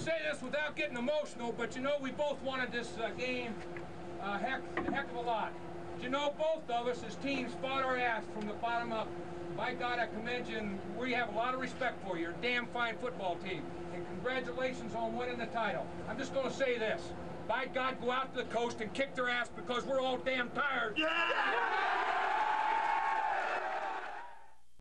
say this without getting emotional, but you know we both wanted this uh, game a heck, a heck of a lot. But you know both of us as teams fought our ass from the bottom up. By God, I commend you, and we have a lot of respect for you. You're a damn fine football team. And congratulations on winning the title. I'm just going to say this. By God, go out to the coast and kick their ass because we're all damn tired. Yeah!